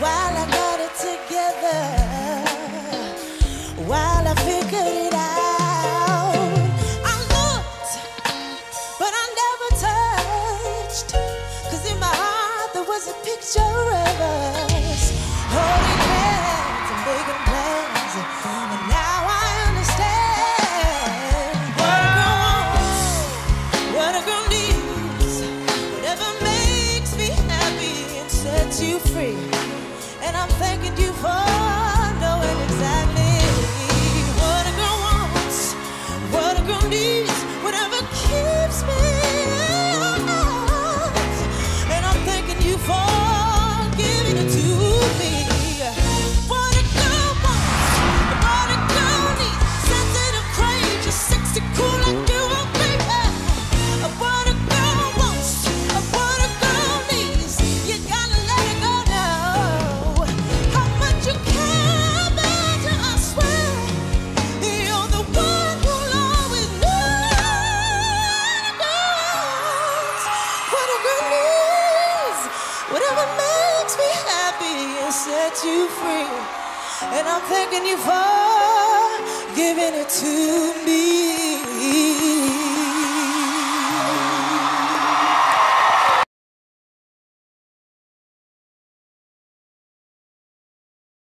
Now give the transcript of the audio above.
While I got it together, while I figured it out, I looked, but I never touched. Cause in my heart there was a picture of us holding you free. And I'm thanking you for knowing exactly what a girl wants, what a girl needs, whatever keeps me. what makes me happy and set you free. And I'm thanking you for giving it to me.